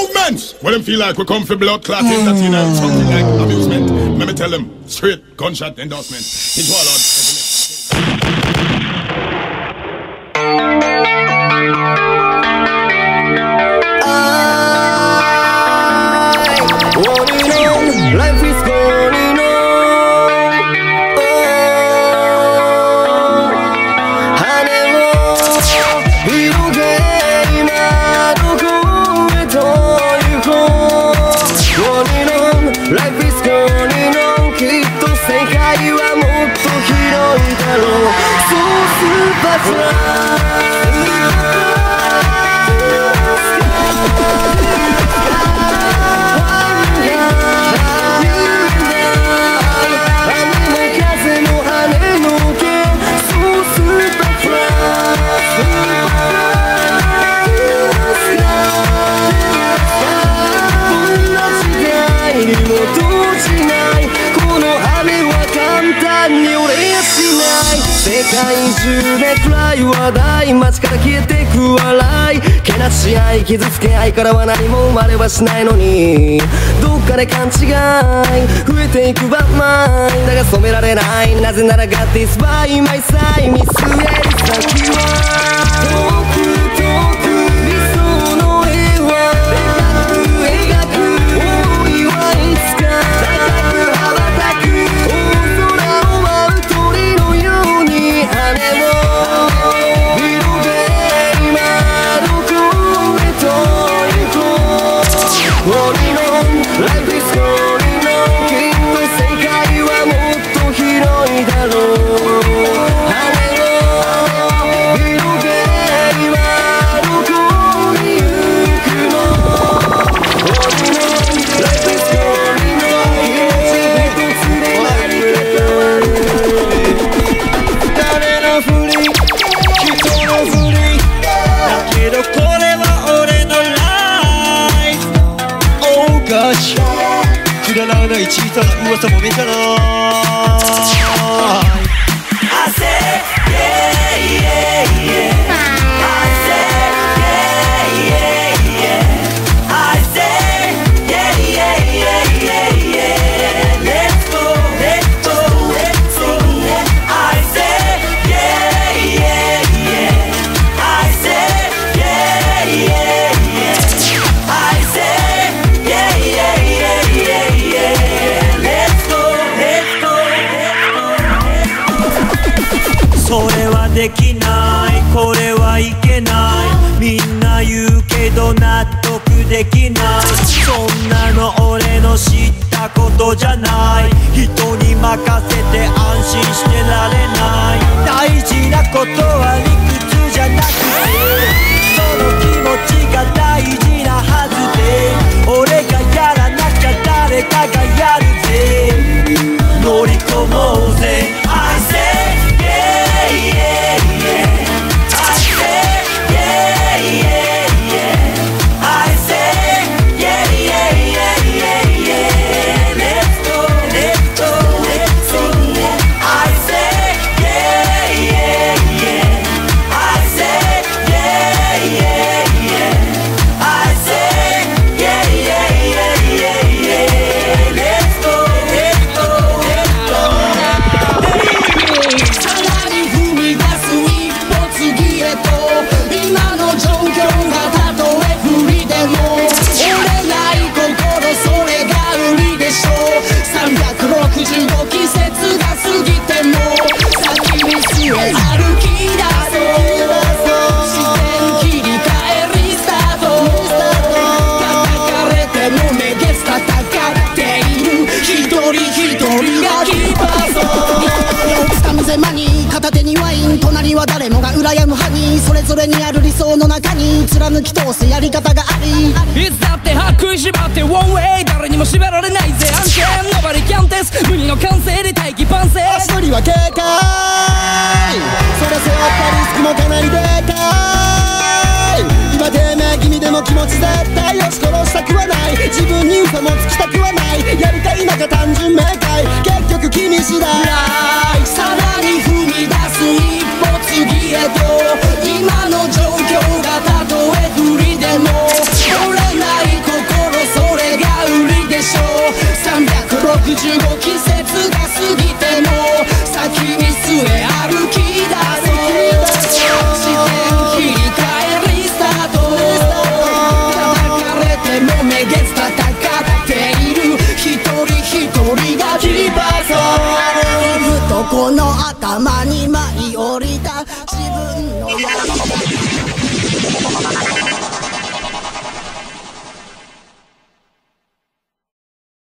movements. When them feel like we come for blood clotting, that's you know, something like amusement. Let me tell them, straight gunshot endorsement. It's all on. superfly 中で暗い話題街から消えてく笑いけなし合い傷つけ合いからは何も生まれはしないのにどっかで勘違い増えていくばまいだが染められないなぜなら Got this by my side 見据える先はらない小みんな言うけど納得できない。そんなの俺の知ったことじゃない。人に任せて安心してられない。大事なことは理屈じゃなくてその気持ちが大事なはずで。ぜマニー片手にワイン隣は誰もが羨むハニーそれぞれにある理想の中に貫き通すやり方があり。いつだって歯食いしばってワンウェイ誰にも縛られないぜ。安全ノバリキャンテス無二の完成で大器晩成足取りは警戒。それ背負ったリスクもかなりでかい。今低迷気味でも気持ち絶対押し殺したくはない。自分に嘘もつきたくはない。やるか否か単純明快。結局君次第季節が過ぎても先に据え歩き出そう視点りえリスタート叩かれてもめげず戦ってい。る一人一人がリバーソっとこの頭に舞い。降りた自分の